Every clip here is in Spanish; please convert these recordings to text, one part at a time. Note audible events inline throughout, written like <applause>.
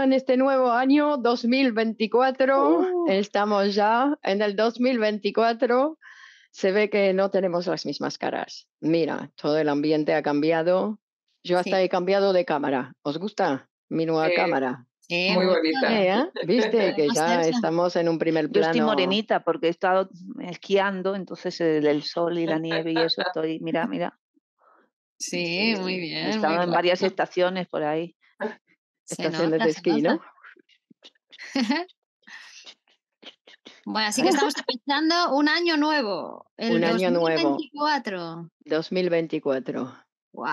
Bienvenido en este nuevo año 2024. Estamos ya en el 2024. Se ve que no tenemos las mismas caras. Mira, todo el ambiente ha cambiado. Yo hasta he cambiado de cámara. ¿Os gusta mi nueva cámara? Sí, muy bonita. ¿eh? Viste <laughs> que ya estamos en un primer plano. Yo estoy morenita porque he estado esquiando, entonces el, sol y la nieve y eso <laughs> estoy, mira, mira. Sí, muy bien. He estado en varias estaciones por ahí estaciones de esquí, ¿no? bueno, así que estamos empezando un año nuevo. El un año 2024. nuevo. 2024. Wow.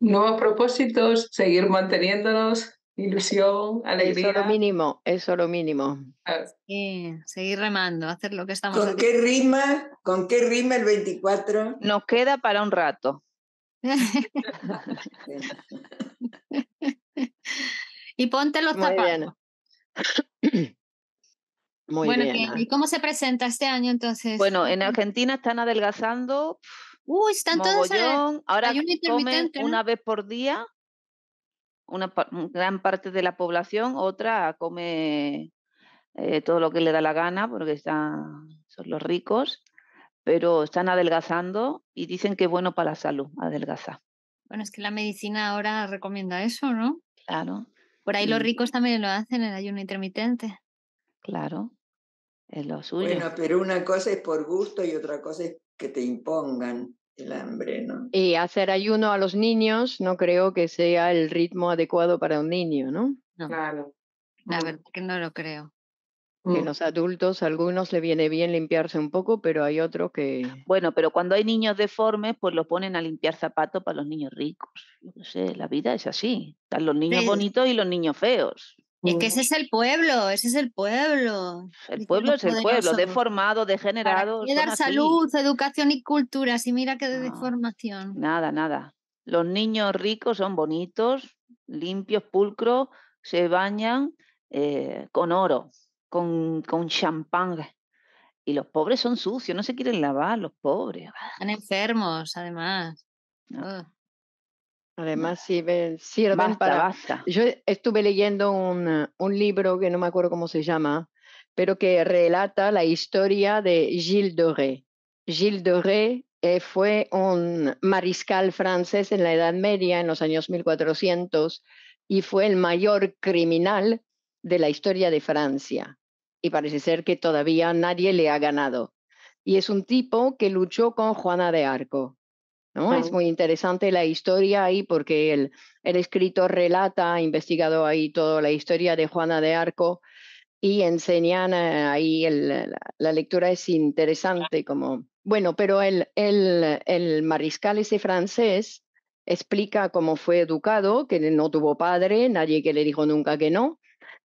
nuevos propósitos, seguir manteniéndonos, ilusión, alegría. Eso lo mínimo, eso lo mínimo. Sí, seguir remando, hacer lo que estamos ¿Con qué rima? ¿Con qué rima el 24? Nos queda para un rato. <laughs> <laughs> <laughs> <laughs> y ponte los zapatos. <clears throat> Muy bueno, bien. ¿y cómo se presenta este año entonces? Bueno, en Argentina están adelgazando. Uy, están todos Ahora comen una vez por día. Una gran parte de la población, otra come eh, todo lo que le da la gana porque están, son los ricos, pero están adelgazando y dicen que es bueno para la salud, adelgazar. Bueno, es que la medicina ahora recomienda eso, ¿no? Claro. Por ahí los ricos también lo hacen, el ayuno intermitente. Claro, es lo suyo. Bueno, pero una cosa es por gusto y otra cosa es que te impongan el hambre, ¿no? Y hacer ayuno a los niños no creo que sea el ritmo adecuado para un niño, ¿no? Claro. La verdad que no lo creo. Mm. los adultos, a algunos le viene bien limpiarse un poco, pero hay otros que... Bueno, pero cuando hay niños deformes, pues lo ponen a limpiar zapatos para los niños ricos. Yo no sé, la vida es así. Están los niños bonitos y los niños feos. Es que ese es el pueblo, ese es el pueblo. El pueblo es el pueblo, deformado, degenerado. Hay dar salud, educación y cultura, si mira que de deformación. Nada, nada. Los niños ricos son bonitos, limpios, pulcros, se bañan eh, con oro con, con champán. Y los pobres son sucios, no se quieren lavar, los pobres. Están enfermos, además. Además, sirven, para... Yo estuve leyendo un, un, libro que no me acuerdo cómo se llama, pero que relata la historia de Gilles Doré. Gilles Doré eh, fue un mariscal francés en la Edad Media, en los años 1400, y fue el mayor criminal de la historia de Francia y parece ser que todavía nadie le ha ganado. Y es un tipo que luchó con Juana de Arco. ¿no? Es muy interesante la historia ahí porque el, el escritor relata, ha investigado ahí toda la historia de Juana de Arco y enseñan eh, ahí el, la, lectura es interesante como, bueno, pero el, el, el mariscal ese francés explica cómo fue educado, que no tuvo padre, nadie que le dijo nunca que no,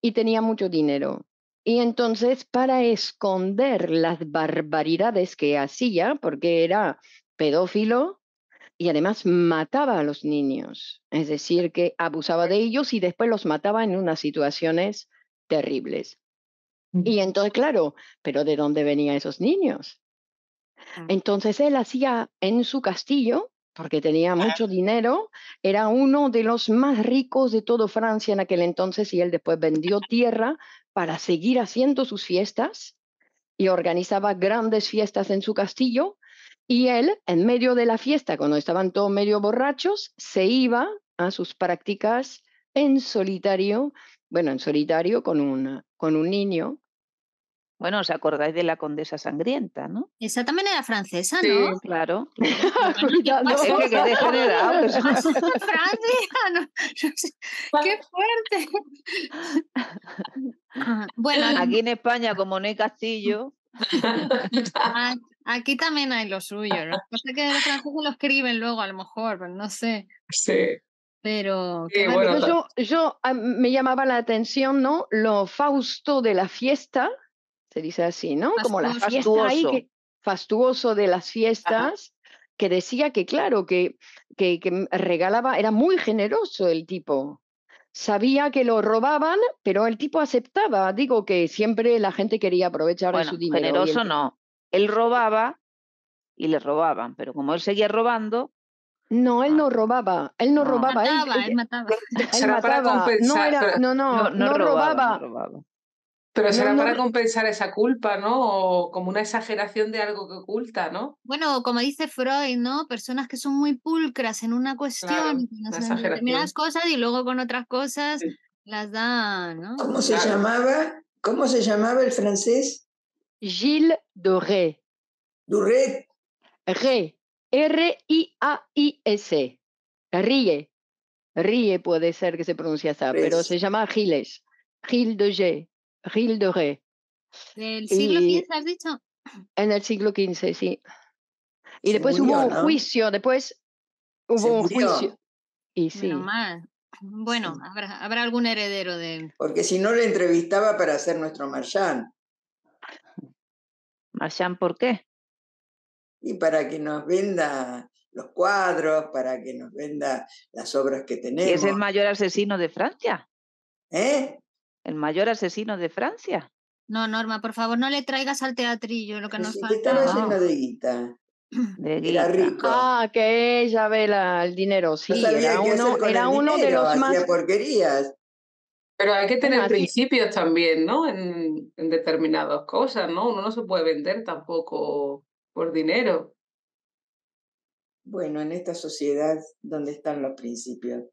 y tenía mucho dinero. Y entonces, para esconder las barbaridades que hacía, porque era pedófilo y además mataba a los niños, es decir, que abusaba de ellos y después los mataba en unas situaciones terribles. Y entonces, claro, pero ¿de dónde venían esos niños? Entonces él hacía en su castillo, porque tenía mucho dinero, era uno de los más ricos de toda Francia en aquel entonces y él después vendió tierra para seguir haciendo sus fiestas y organizaba grandes fiestas en su castillo. Y él, en medio de la fiesta, cuando estaban todos medio borrachos, se iba a sus prácticas en solitario, bueno, en solitario con un, con un niño bueno, os acordáis de la condesa sangrienta, ¿no? Esa también era francesa, ¿no? Sí, claro. <laughs> Es que qué degenerado. <laughs> Francia, <laughs> qué fuerte. bueno, aquí en España, como no hay castillo. Aquí también hay lo suyo. Lo que pasa es que los franceses lo escriben luego, a lo mejor, pero no sé. Sí. Pero yo, ah, me llamaba la atención, ¿no? Lo fausto de la fiesta, se dice así, ¿no? Como la fiesta ahí, fastuoso de las fiestas, que decía que, claro, que, que, que, regalaba, era muy generoso el tipo. Sabía que lo robaban, pero el tipo aceptaba. Digo que siempre la gente quería aprovechar de su dinero. Generoso no. Él robaba y le robaban, pero como él seguía robando, no, él no robaba, él no, robaba. Mataba, él, mataba. Será <laughs> para compensar. No, no, no, robaba, Pero será para compensar esa culpa, ¿no? O como una exageración de algo que oculta, ¿no? Bueno, como dice Freud, ¿no? Personas que son muy pulcras en una cuestión, claro, determinadas cosas y luego con otras cosas las dan, ¿no? ¿Cómo se llamaba? ¿Cómo se llamaba el francés? Gilles Doré. Doré. Ré. R-I-A-I-S. Rie. Rie puede ser que se pronuncia así, pero se llama Giles. Gilles de G. Gilles de Ré. ¿Del siglo XV has dicho? En el siglo XV, sí. Y después hubo un juicio, después hubo un juicio. Y sí. Bueno, habrá, habrá, algún heredero de él. Porque si no le entrevistaba para hacer nuestro Marchand. ¿Marchand por qué? y para que nos venda los cuadros, para que nos venda las obras que tenemos. ¿Es el mayor asesino de Francia? ¿Eh? ¿El mayor asesino de Francia? No, Norma, por favor, no le traigas al teatrillo lo que nos falta. Estaba <clears throat> lleno de guita. De guita. Era rico. Ah, que ella ve el dinero, sí. era uno, era uno de los más. porquerías. Pero hay que tener principios también, ¿no? En, en determinadas cosas, ¿no? Uno no se puede vender tampoco por dinero. Bueno, en esta sociedad, ¿dónde están los principios?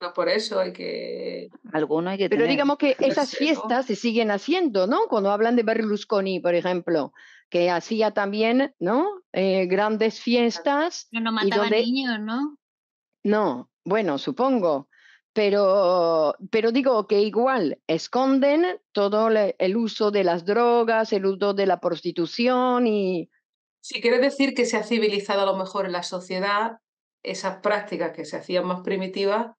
No, por eso hay que... Alguno hay que Pero digamos que <laughs> esas fiestas se siguen haciendo, ¿no? Cuando hablan de Berlusconi, por ejemplo, que hacía también, ¿no? Eh, grandes fiestas. Pero no mataba niños, ¿no? No, bueno, supongo. Pero, pero digo que igual esconden todo el uso de las drogas, el uso de la prostitución y si quiere decir que se ha civilizado a lo mejor en la sociedad esas prácticas que se hacían más primitivas.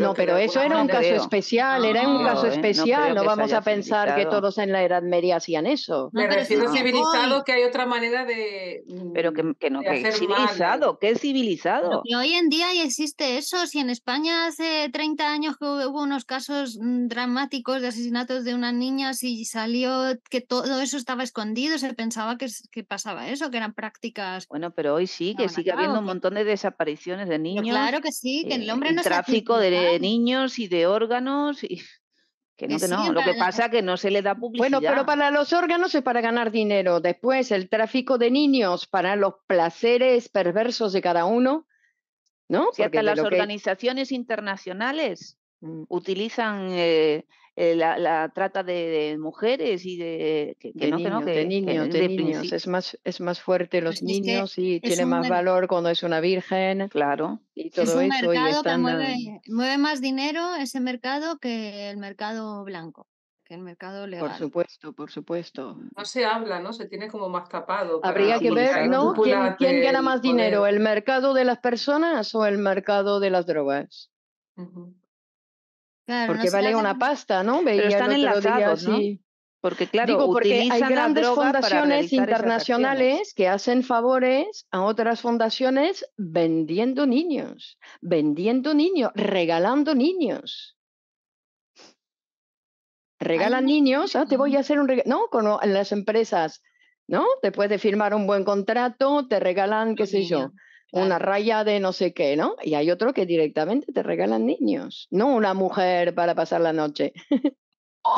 No, pero eso era un caso especial, era un caso especial, no, vamos a pensar que todos en la Edad Media hacían eso. Me refiero a civilizado que hay otra manera de... Pero que, que no, que civilizado, ¿qué es civilizado? Y hoy en día ya existe eso, si en España hace 30 años que hubo unos casos mm, dramáticos de asesinatos de unas niñas y salió que todo eso estaba escondido, se pensaba que, que pasaba eso, que eran prácticas... Bueno, pero hoy sí, que sigue habiendo un montón de desapariciones de niños. claro que sí, que el hombre no tráfico de niños y de órganos y... <laughs> Que no, que no. Lo que pasa es que no se le da publicidad. Bueno, pero para los órganos es para ganar dinero. Después, el tráfico de niños para los placeres perversos de cada uno, ¿no? Si hasta las organizaciones internacionales mm. utilizan eh, eh, la, trata de, mujeres y de, niños, de niños, de, niños. Es más, es más fuerte los niños y tiene más valor cuando es una virgen. Claro. Y todo es un eso. Mercado que mueve, más dinero ese mercado que el mercado blanco que el mercado legal. Por supuesto, por supuesto. No se habla, ¿no? Se tiene como más tapado. Habría que ver, ¿no? ¿Quién, gana más dinero? ¿El mercado de las personas o el mercado de las drogas? Porque vale una pasta, ¿no? Veía Pero están enlazados, ¿no? Porque claro, Digo, porque hay grandes fundaciones internacionales que hacen favores a otras fundaciones vendiendo niños, vendiendo niños, regalando niños. Regalan niños, ah, te voy a hacer un regalo, ¿no? Con las empresas, ¿no? Te puedes firmar un buen contrato, te regalan, qué sé yo, una raya de no sé qué, ¿no? Y hay otro que directamente te regalan niños, no una mujer para pasar la noche.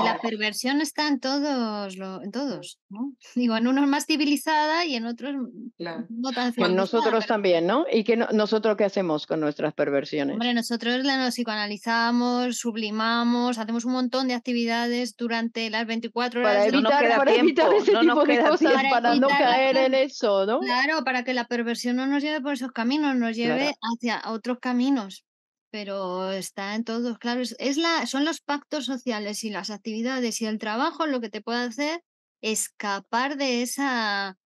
La oh. perversión está en todos, en todos, ¿no? <laughs> Digo, en unos más civilizada y en otros no tan civilizada. nosotros también, ¿no? ¿Y qué nosotros qué hacemos con nuestras perversiones? Hombre, nosotros nos psicoanalizamos, sublimamos, hacemos un montón de actividades durante las 24 horas. Para evitar, para evitar ese tipo de cosas, para, no caer en eso, ¿no? Claro, para que la perversión no nos lleve por esos caminos, nos lleve hacia otros caminos pero está en todos, claro, es, la, son los pactos sociales y las actividades y el trabajo lo que te puede hacer escapar de esa,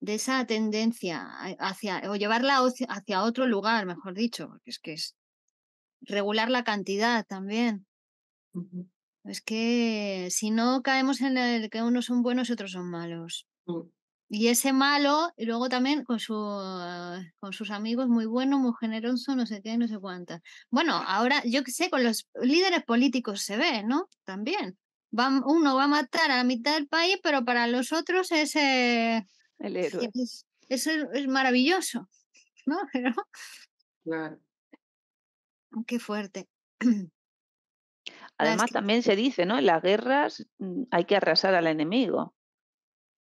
de esa tendencia hacia, o llevarla hacia otro lugar, mejor dicho, porque es que es, regular la cantidad también. Es que si no caemos en el que unos son buenos y otros son malos. Mm. Y ese malo, y luego también con, su, con sus amigos, muy bueno, muy generoso, no sé qué, no sé cuántas. Bueno, ahora yo que sé, con los líderes políticos se ve, ¿no? También. uno va a matar a la mitad del país, pero para los otros es, el héroe. Es, es, maravilloso, ¿no? <laughs> Claro. Qué fuerte. <clears throat> Además, también se dice, ¿no? En las guerras mm, hay que arrasar al enemigo.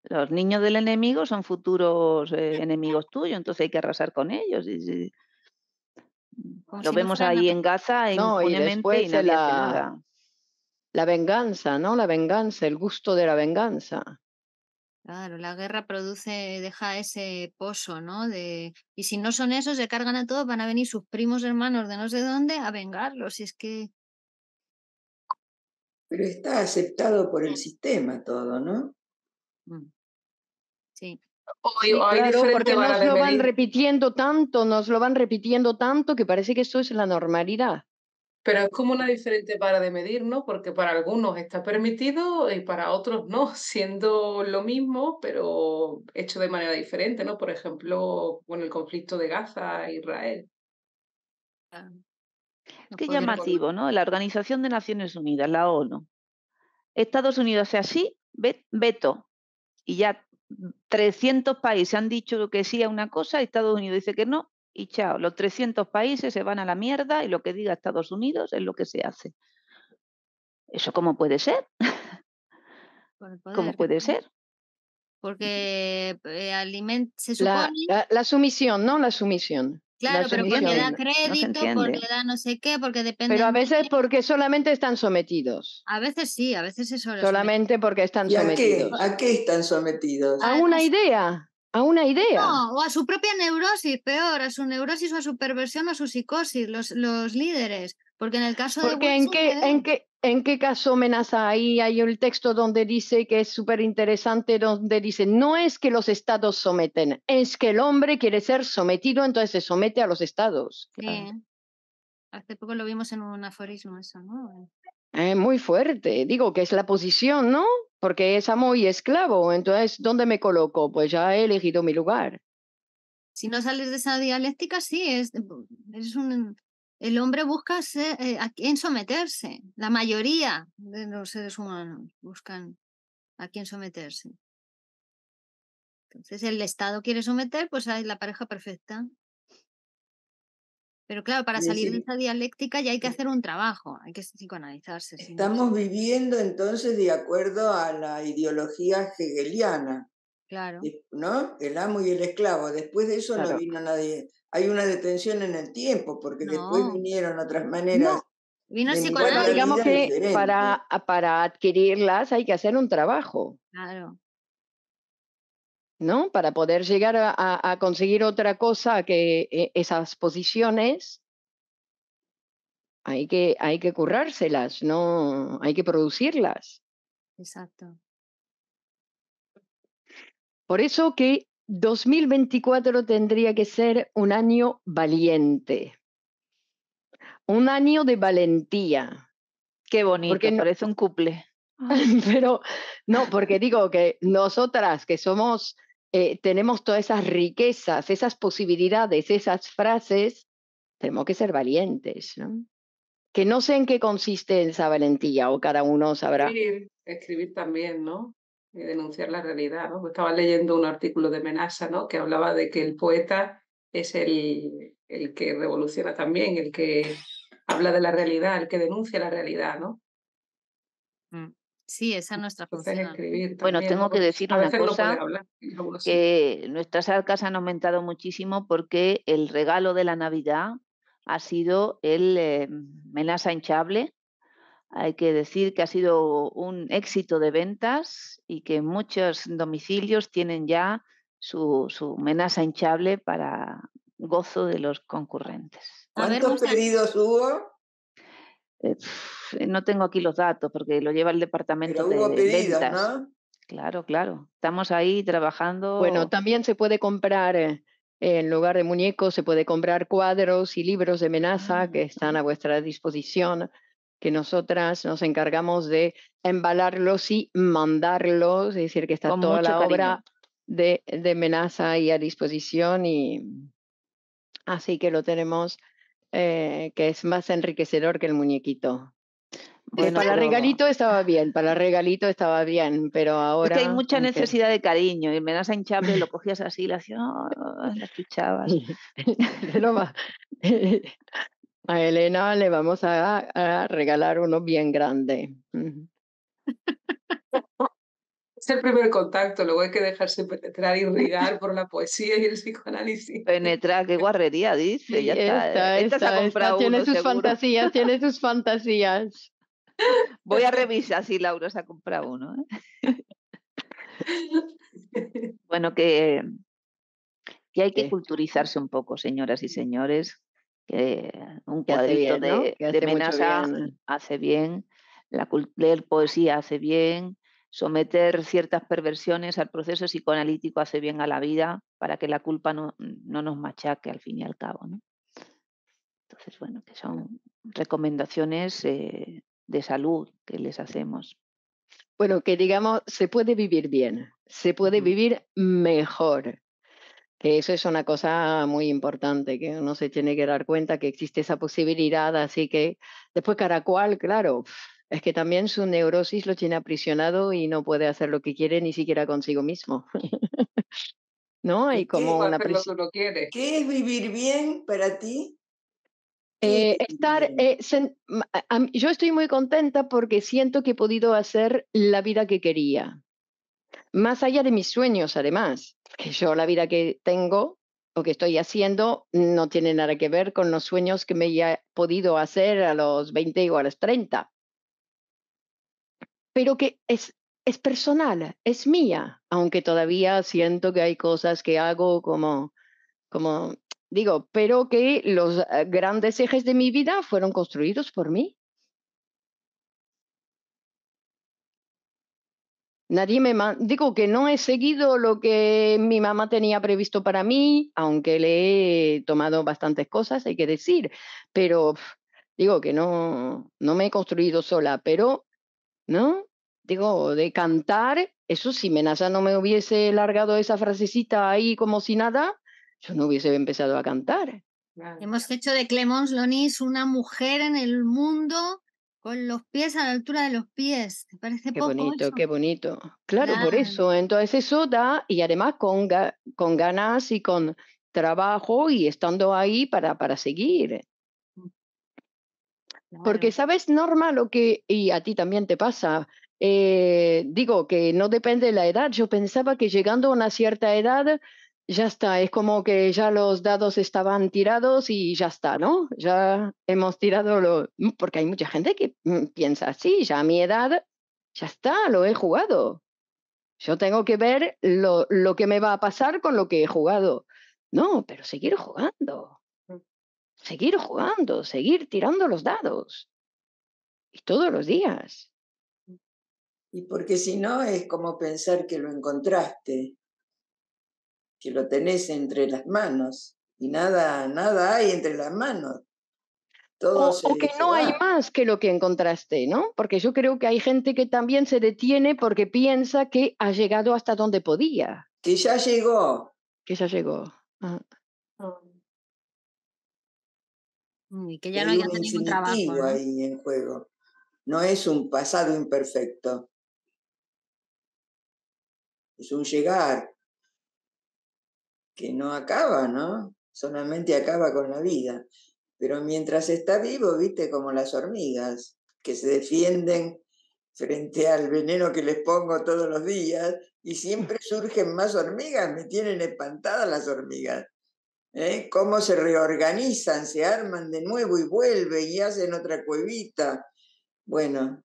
Los niños del enemigo son futuros eh, <laughs> enemigos tuyos, entonces hay que arrasar con ellos. Lo vemos ahí en Gaza no, y, después la, La venganza, ¿no? La venganza, el gusto de la venganza. Claro, la guerra produce, deja ese pozo, ¿no? De, y si no son esos, se cargan a todos, van a venir sus primos hermanos de no sé dónde a vengarlos. Y es que. Pero está aceptado por el sistema todo, ¿no? Mm. Sí. claro, porque nos lo van repitiendo tanto, nos lo van repitiendo tanto que parece que esto es la normalidad. Pero es como una diferente vara de medir, ¿no? Porque para algunos está permitido y para otros no, <laughs> siendo lo mismo, pero hecho de manera diferente, ¿no? Por ejemplo, con el conflicto de Gaza, Israel. Qué llamativo, ¿no? La Organización de Naciones Unidas, la ONU. Estados Unidos hace así, veto. Y ya 300 países han dicho que sí a una cosa, Estados Unidos dice que no, y chao, los 300 países se van a la mierda y lo que diga Estados Unidos es lo que se hace. ¿Eso cómo puede ser? <laughs> <laughs> ¿Cómo puede ser? Porque eh, se supone... La, sumisión, ¿no? La sumisión. Claro, pero porque da crédito, porque da no sé qué, porque depende. Pero a veces porque solamente están sometidos. A veces sí, a veces eso. Solamente porque están sometidos. A qué? ¿A qué están sometidos? A una idea a una idea. No, o a su propia neurosis, peor, a su neurosis o a su perversión o a su psicosis, los, los líderes. Porque en el caso Porque de. ¿en qué, en, qué, ¿En qué caso amenaza ahí? Hay el texto donde dice que es súper interesante, donde dice, no es que los estados someten, es que el hombre quiere ser sometido, entonces se somete a los estados. Sí. Hace poco lo vimos en un aforismo eso, ¿no? Es muy fuerte, digo que es la posición, ¿no? porque es amo y esclavo. Entonces, ¿dónde me coloco? Pues ya he elegido mi lugar. Si no sales de esa dialéctica, sí, es, es un, el hombre busca ser, eh, a quién someterse. La mayoría de los seres humanos buscan a quién someterse. Entonces, el Estado quiere someter, pues hay la pareja perfecta. Pero claro, para salir de esa dialéctica ya hay que hacer un trabajo, hay que psicoanalizarse. Estamos viviendo entonces de acuerdo a la ideología hegeliana. Claro. ¿No? El amo y el esclavo. Después de eso no vino nadie. Hay una detención en el tiempo, porque después vinieron otras maneras. Vino Bueno, digamos que para, para adquirirlas hay que hacer un trabajo. Claro. ¿no? Para poder llegar a, conseguir otra cosa que eh, esas posiciones, hay que, hay que currárselas, ¿no? Hay que producirlas. Exacto. Por eso que 2024 tendría que ser un año valiente, un año de valentía. Qué bonito, porque parece un couple. <laughs> Pero no, porque digo que nosotras que somos eh, tenemos todas esas riquezas, esas posibilidades, esas frases, tenemos que ser valientes, ¿no? Que no sé en qué consiste esa valentía o cada uno sabrá. Escribir, escribir también, ¿no? Y denunciar la realidad, ¿no? Estaba leyendo un artículo de Menasa, ¿no? Que hablaba de que el poeta es el, el que revoluciona también, el que habla de la realidad, el que denuncia la realidad, ¿no? Mm. Sí, esa es nuestra función. bueno, tengo que decir una cosa, que nuestras arcas han aumentado muchísimo porque el regalo de la Navidad ha sido el eh, menasa hinchable. Hay que decir que ha sido un éxito de ventas y que muchos domicilios tienen ya su, su menasa hinchable para gozo de los concurrentes. ¿Cuántos pedidos hubo? Eh, no tengo aquí los datos porque lo lleva el departamento de, ventas. Claro, claro. Estamos ahí trabajando. Bueno, también se puede comprar eh, en lugar de muñecos se puede comprar cuadros y libros de amenaza que están a vuestra disposición, que nosotras nos encargamos de embalarlos y mandarlos, es decir, que está toda la obra de, de amenaza ahí a disposición y así que lo tenemos, eh, que es más enriquecedor que el muñequito. Bueno, para regalito estaba bien, para regalito estaba bien, pero ahora. hay mucha necesidad de cariño y me das a hinchable, lo cogías así, la hacías, la <laughs> escuchabas. <laughs> a Elena le vamos a, regalar uno bien grande. <laughs> Es el primer contacto, luego hay que dejarse penetrar y irrigar por la poesía y el psicoanálisis. Penetrar, qué guarrería, dice. ya está. Esta, tiene sus fantasías, tiene sus fantasías. <laughs> Voy a revisar si Laura se ha comprado uno. ¿eh? <laughs> bueno, que, que hay que culturizarse un poco, señoras y señores. Que un cuadrito de, de hace bien, la, leer poesía hace bien, someter ciertas perversiones al proceso psicoanalítico hace bien a la vida para que la culpa no, no nos machaque al fin y al cabo. ¿no? Entonces, bueno, que son recomendaciones eh, de salud que les hacemos. Bueno, que digamos, se puede vivir bien, se puede vivir mejor. Que eso es una cosa muy importante, que uno se tiene que dar cuenta que existe esa posibilidad, así que después cada cual, claro, es que también su neurosis lo tiene aprisionado y no puede hacer lo que quiere ni siquiera consigo mismo. <laughs> ¿No? Hay como una presión. ¿Qué es vivir bien para ti? Eh, estar, eh, yo estoy muy contenta porque siento que he podido hacer la vida que quería, más allá de mis sueños, además, que yo la vida que tengo o que estoy haciendo no tiene nada que ver con los sueños que me he podido hacer a los 20 o a los 30, pero que es, es personal, es mía, aunque todavía siento que hay cosas que hago como, como Digo, pero que los eh, grandes ejes de mi vida fueron construidos por mí. Nadie me digo que no he seguido lo que mi mamá tenía previsto para mí, aunque le he tomado bastantes cosas, hay que decir, pero digo que no, no me he construido sola, pero, ¿no? Digo, de cantar, eso si Menasa no me hubiese largado esa frasecita ahí como si nada, yo no hubiese empezado a cantar. Hemos hecho de Clemence Lonis una mujer en el mundo con los pies a la altura de los pies. ¿Te parece qué bonito, qué bonito. Claro, por eso. Entonces eso da, y además con, con ganas y con trabajo y estando ahí para, para seguir. Porque, ¿sabes, Norma, lo que, y a ti también te pasa, eh, digo que no depende de la edad. Yo pensaba que llegando a una cierta edad ya está, es como que ya los dados estaban tirados y ya está, ¿no? Ya hemos tirado lo... Mm, porque hay mucha gente que mm, piensa así, ya a mi edad, ya está, lo he jugado. Yo tengo que ver lo, lo que me va a pasar con lo que he jugado. No, pero seguir jugando. Mm. Seguir jugando, seguir tirando los dados. Y todos los días. Y porque si no es como pensar que lo encontraste que lo tenés entre las manos y nada, nada hay entre las manos. Todo o, que no hay más que lo que encontraste, ¿no? Porque yo creo que hay gente que también se detiene porque piensa que ha llegado hasta donde podía. Que ya llegó. Que ya llegó. Ah. Mm, y que ya no hay ningún trabajo. ahí en juego. No es un pasado imperfecto. Es un llegar que no acaba, ¿no? Solamente acaba con la vida. Pero mientras está vivo, viste, como las hormigas, que se defienden frente al veneno que les pongo todos los días y <laughs> siempre surgen más hormigas, me tienen espantadas las hormigas. ¿eh? Cómo se reorganizan, se arman de nuevo y vuelven y hacen otra cuevita. Bueno,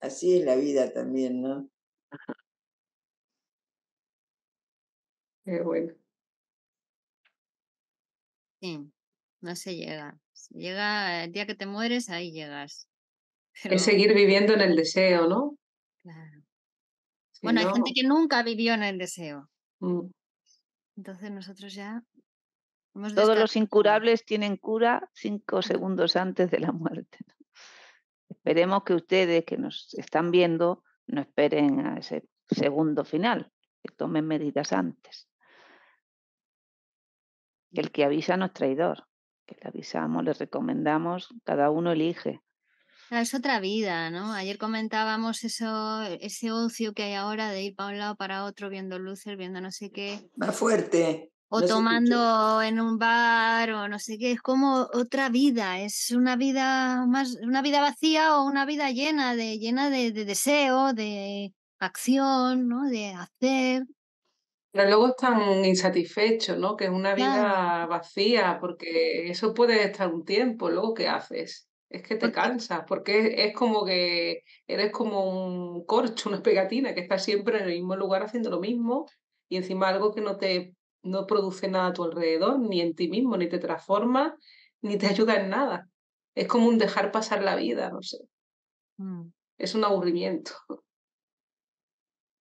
así es la vida también, ¿no? Qué bueno. Sí, no se llega. llega el día que te mueres, ahí llegas. <laughs> Es seguir viviendo en el deseo, ¿no? Claro. bueno, hay gente que nunca vivió en el deseo. Mm. Entonces nosotros ya... Todos los incurables tienen cura cinco segundos antes de la muerte. Esperemos que ustedes que nos están viendo no esperen a ese segundo final, que tomen medidas antes. Y el que avisa no es traidor, que le avisamos, le recomendamos, cada uno elige. Es otra vida, ¿no? Ayer comentábamos eso, ese ocio que hay ahora de ir para un lado para otro viendo luces, viendo no sé qué. Más fuerte. O tomando en un bar o no sé qué, es como otra vida, es una vida más, una vida vacía o una vida llena de, llena de, de deseo, de acción, ¿no? De hacer. Pero luego están insatisfechos, ¿no? Que es una vida vacía, porque eso puede estar un tiempo, luego ¿qué haces? Es que te cansas, porque es, como que eres como un corcho, una pegatina, que estás siempre en el mismo lugar haciendo lo mismo y encima algo que no te no produce nada a tu alrededor, ni en ti mismo, ni te transforma, ni te ayuda en nada. Es como un dejar pasar la vida, no sé. Mm. Es un aburrimiento.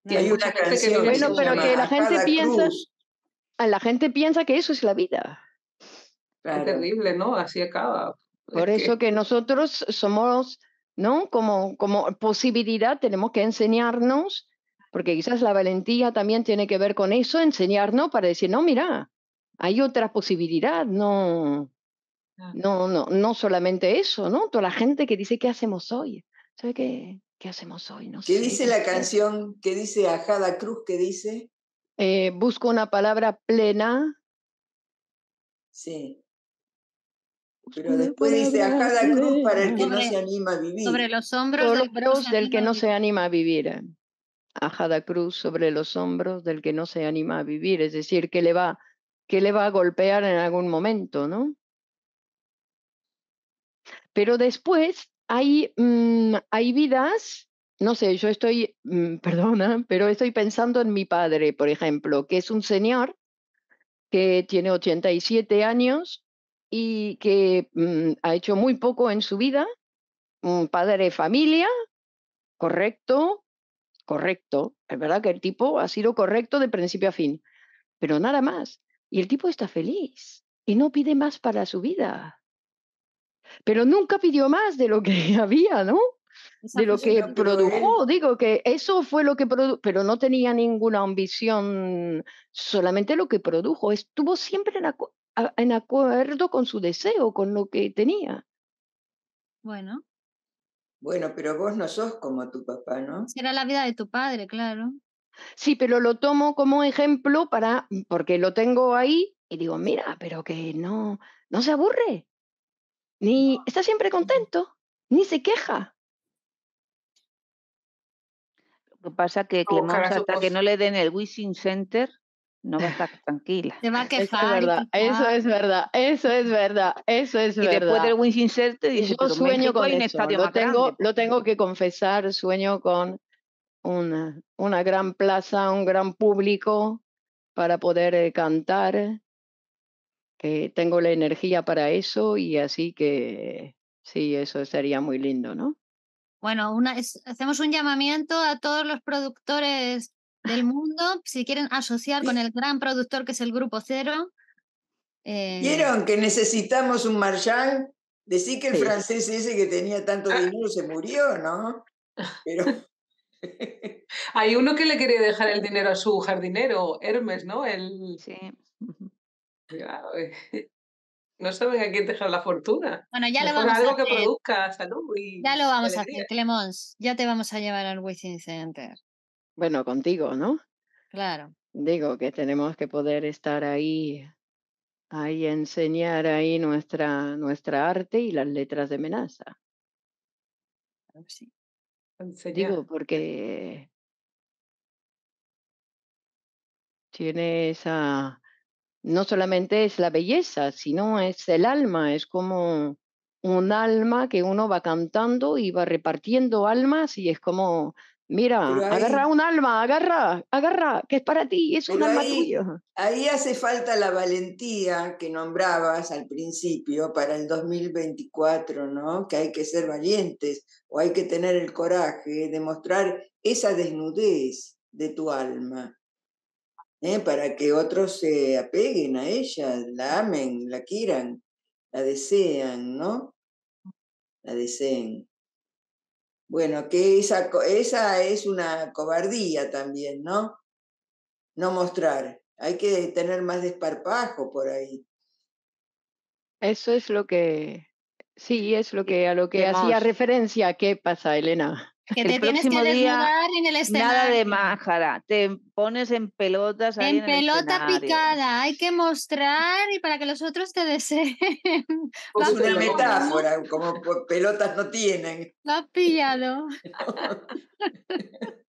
Hay una canción bueno, pero que la gente piensa, la gente piensa que eso es la vida. Es terrible, ¿no? Así acaba. Por eso que... nosotros somos, ¿no? Como, como posibilidad tenemos que enseñarnos, porque quizás la valentía también tiene que ver con eso, enseñarnos para decir, no, mira, hay otra posibilidad, no, no, no, no solamente eso, ¿no? Toda la gente que dice, ¿qué hacemos hoy? ¿Sabe qué, qué hacemos hoy? No ¿Qué dice la canción? ¿Qué dice Ajada Cruz? ¿Qué dice? Eh, busco una palabra plena. Sí. Pero después dice a cada cruz para el que no se anima a vivir. Sobre los hombros, del, que no se anima a vivir. Ajada cruz sobre los hombros del que no se anima a vivir, es decir, que le va, que le va a golpear en algún momento, ¿no? Pero después hay, mm, hay vidas, no sé, yo estoy, mm, <laughs> perdona, pero estoy pensando en mi padre, por ejemplo, que es un señor que tiene 87 años y que mm, ha hecho muy poco en su vida, un padre de familia, correcto, correcto, es verdad que el tipo ha sido correcto de principio a fin, pero nada más. Y el tipo está feliz y no pide más para su vida. Pero nunca pidió más de lo que <laughs> había, ¿no? de lo que produjo, digo que eso fue lo que produjo, pero no tenía ninguna ambición, solamente lo que produjo, estuvo siempre en en acuerdo con su deseo, con lo que tenía. Bueno. Bueno, pero vos no sos como tu papá, ¿no? Será la vida de tu padre, claro. Sí, pero lo tomo como ejemplo para, porque lo tengo ahí y digo, mira, pero que no, no se aburre, ni está siempre contento, ni se queja. Lo que pasa que Clemons, hasta que no le den el Wishing Center, no va a estar tranquila. Se va a <laughs> quejar. Eso es verdad, eso es verdad, eso es verdad, eso es verdad. Y después del Winston Center dice, yo sueño con eso, lo tengo, lo tengo que confesar, sueño con una, una gran plaza, un gran público para poder eh, cantar, que tengo la energía para eso y así que sí, eso sería muy lindo, ¿no? Bueno, una, hacemos un llamamiento a todos los productores del <laughs> mundo, si quieren asociar con el gran productor que es el Grupo Cero. Eh... ¿Vieron que necesitamos un Marchand? Decir que el francés ese que tenía tanto ah. dinero se murió, ¿no? Pero... <laughs> <laughs> Hay uno que le quería dejar el dinero a su jardinero, Hermes, ¿no? El... Sí. Claro, <laughs> no saben a quién dejar la fortuna. Bueno, ya lo vamos algo a hacer. que produzca salud y Ya lo vamos a hacer, Clemons. Ya te vamos a llevar al Wishing Center. Bueno, contigo, ¿no? Claro. Digo que tenemos que poder estar ahí, ahí enseñar ahí nuestra, nuestra arte y las letras de amenaza. Sí. Digo, porque tiene esa, no solamente es la belleza, sino es el alma, es como un alma que uno va cantando y va repartiendo almas y es como Mira, agarra un alma, agarra, agarra, que es para ti, es un alma tuyo. Ahí hace falta la valentía que nombrabas al principio para el 2024, ¿no? Que hay que ser valientes o hay que tener el coraje de mostrar esa desnudez de tu alma. ¿Eh? para que otros se apeguen a ella, la amen, la quieran, la desean, ¿no? La deseen. Bueno, que esa, esa es una cobardía también, ¿no? No mostrar. Hay que tener más desparpajo por ahí. Eso es lo que, sí, es lo que a lo que hacía referencia. ¿Qué pasa, Elena? Que te tienes que desnudar en el escenario. Nada de májara, te pones en pelotas ahí en, pelota picada, hay que mostrar y para que los otros te deseen. <laughs> Es una metáfora, como pelotas no tienen. Lo has pillado. <laughs>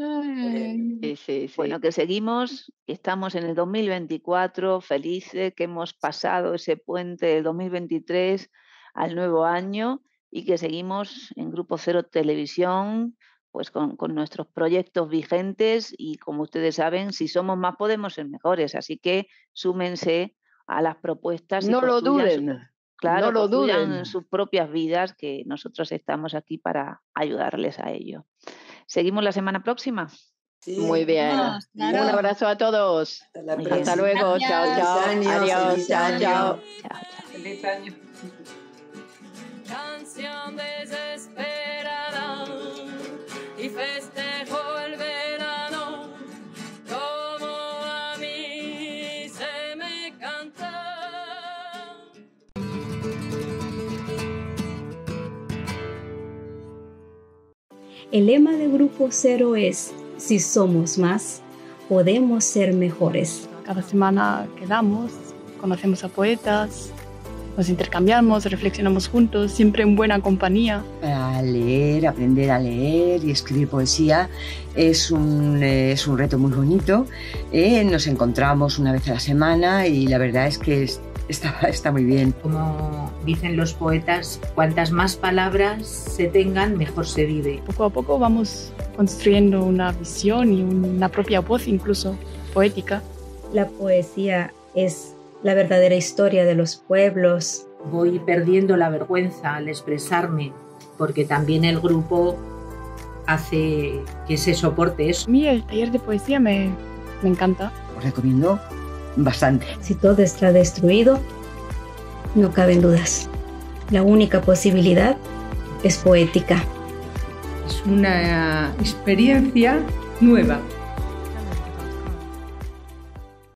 <laughs> Bueno, que seguimos, estamos en el 2024, felices, que hemos pasado ese puente del 2023 al nuevo año y que seguimos en Grupo Cero Televisión, pues con, nuestros proyectos vigentes y como ustedes saben, si somos más podemos ser mejores, así que súmense a las propuestas. No lo duden. claro, no lo duden. en sus propias vidas, que nosotros estamos aquí para ayudarles a ello. ¿Seguimos la semana próxima? Muy bien. Un abrazo a todos. Hasta, luego. Chao, chao. Adiós. Chao, chao. Feliz año. Canción desesperada y festejo el verano como a mí se me canta. El lema de Grupo Cero es, si somos más, podemos ser mejores. Cada semana quedamos, conocemos a poetas, nos intercambiamos, reflexionamos juntos, siempre en buena compañía. A leer, aprender a leer y escribir poesía es un, es un reto muy bonito. Eh, nos encontramos una vez a la semana y la verdad es que está, <laughs> está muy bien. Como dicen los poetas, cuantas más palabras se tengan, mejor se vive. Poco a poco vamos construyendo una visión y una propia voz incluso poética. La poesía es la verdadera historia de los pueblos. Voy perdiendo la vergüenza al expresarme, porque también el grupo hace que se soporte eso. A mí el taller de poesía me, me encanta. Os recomiendo bastante. Si todo está destruido, no caben dudas. La única posibilidad es poética. Es una experiencia nueva.